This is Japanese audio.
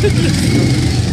すいません。